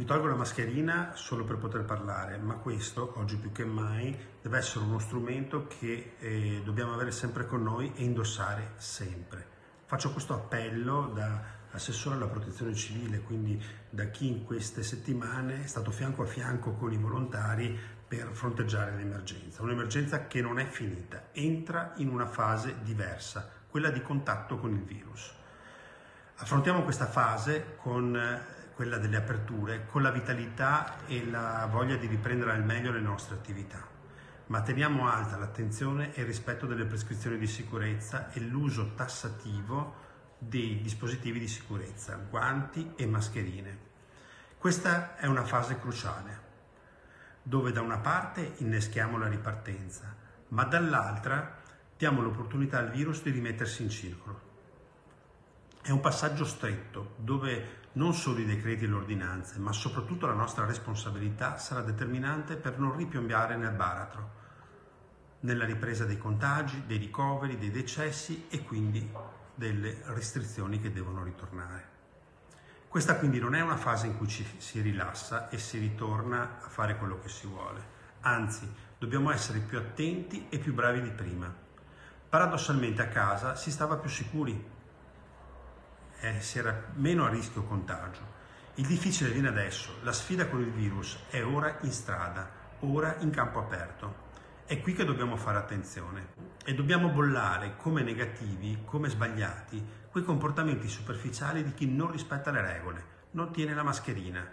Mi tolgo la mascherina solo per poter parlare, ma questo, oggi più che mai, deve essere uno strumento che eh, dobbiamo avere sempre con noi e indossare sempre. Faccio questo appello da assessore alla protezione civile, quindi da chi in queste settimane è stato fianco a fianco con i volontari per fronteggiare l'emergenza. Un'emergenza che non è finita, entra in una fase diversa, quella di contatto con il virus. Affrontiamo questa fase con quella delle aperture, con la vitalità e la voglia di riprendere al meglio le nostre attività. Ma teniamo alta l'attenzione e il rispetto delle prescrizioni di sicurezza e l'uso tassativo dei dispositivi di sicurezza, guanti e mascherine. Questa è una fase cruciale, dove da una parte inneschiamo la ripartenza, ma dall'altra diamo l'opportunità al virus di rimettersi in circolo. È un passaggio stretto dove non solo i decreti e le ordinanze, ma soprattutto la nostra responsabilità sarà determinante per non ripiombare nel baratro, nella ripresa dei contagi, dei ricoveri, dei decessi e quindi delle restrizioni che devono ritornare. Questa quindi non è una fase in cui ci si rilassa e si ritorna a fare quello che si vuole, anzi dobbiamo essere più attenti e più bravi di prima. Paradossalmente a casa si stava più sicuri eh, si era meno a rischio contagio. Il difficile viene adesso, la sfida con il virus è ora in strada, ora in campo aperto. È qui che dobbiamo fare attenzione e dobbiamo bollare come negativi, come sbagliati, quei comportamenti superficiali di chi non rispetta le regole, non tiene la mascherina,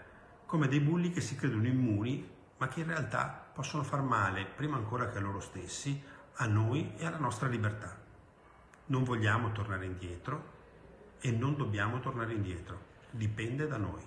come dei bulli che si credono immuni ma che in realtà possono far male, prima ancora che a loro stessi, a noi e alla nostra libertà. Non vogliamo tornare indietro, e non dobbiamo tornare indietro, dipende da noi.